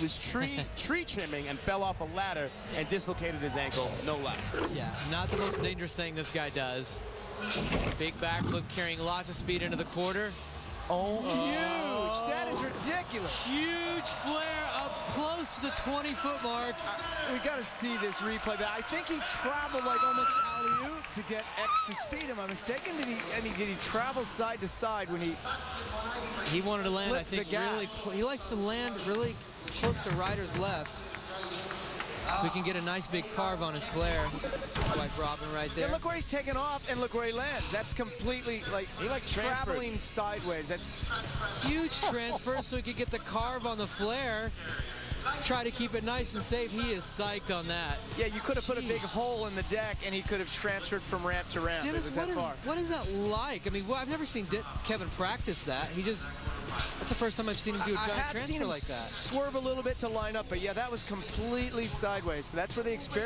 Was tree tree trimming and fell off a ladder and dislocated his ankle. No lie. Yeah, not the most dangerous thing this guy does. Big backflip carrying lots of speed into the quarter. Oh, huge. That is ridiculous. Huge flare to the 20-foot mark. We got to see this replay. But I think he traveled like almost alley-oop to get extra speed. Am I mistaken? Did he? I mean, did he travel side to side when he? He wanted to land, I think, really. He likes to land really close to rider's left. So we can get a nice big carve on his flare. Like Robin right there. look where he's taking off and look where he lands. That's completely like He like traveling sideways. That's Huge transfer so he could get the carve on the flare. Try to keep it nice and safe. He is psyched on that. yeah. You could have put a big hole in the deck and he could have transferred from ramp to ramp. Dennis, what is, what is that like? I mean, well, I've never seen Di- Kevin practice that. He just, that's the first time I've seen him do a I giant have seen transfer him like that. swerve a little bit to line up, but yeah, that was completely sideways. So that's where the experience.